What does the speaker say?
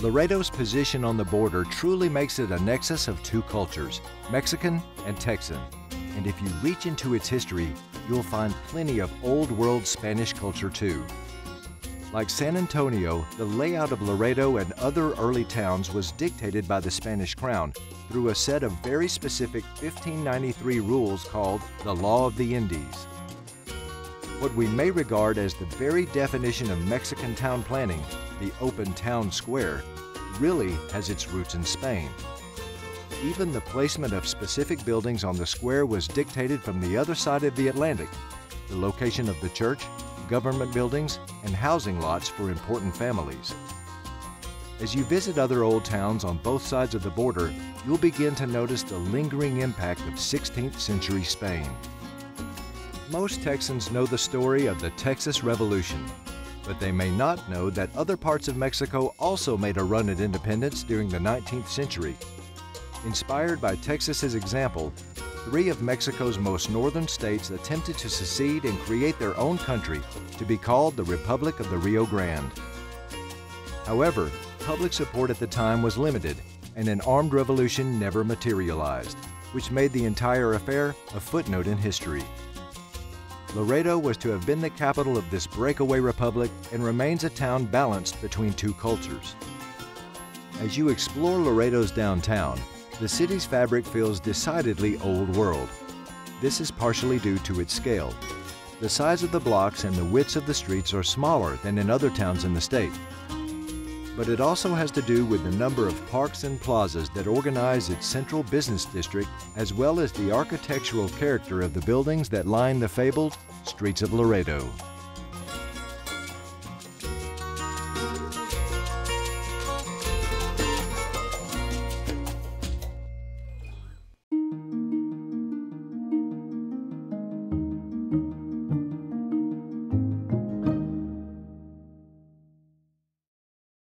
Laredo's position on the border truly makes it a nexus of two cultures, Mexican and Texan. And if you reach into its history, you'll find plenty of old world Spanish culture too. Like San Antonio, the layout of Laredo and other early towns was dictated by the Spanish crown through a set of very specific 1593 rules called the Law of the Indies. What we may regard as the very definition of Mexican town planning, the open town square, really has its roots in Spain. Even the placement of specific buildings on the square was dictated from the other side of the Atlantic. The location of the church, government buildings, and housing lots for important families. As you visit other old towns on both sides of the border, you'll begin to notice the lingering impact of 16th century Spain. Most Texans know the story of the Texas Revolution, but they may not know that other parts of Mexico also made a run at independence during the 19th century. Inspired by Texas's example, three of Mexico's most northern states attempted to secede and create their own country to be called the Republic of the Rio Grande. However, public support at the time was limited, and an armed revolution never materialized, which made the entire affair a footnote in history. Laredo was to have been the capital of this breakaway republic and remains a town balanced between two cultures. As you explore Laredo's downtown, the city's fabric feels decidedly old world. This is partially due to its scale. The size of the blocks and the widths of the streets are smaller than in other towns in the state. But it also has to do with the number of parks and plazas that organize its central business district, as well as the architectural character of the buildings that line the fabled streets of Laredo.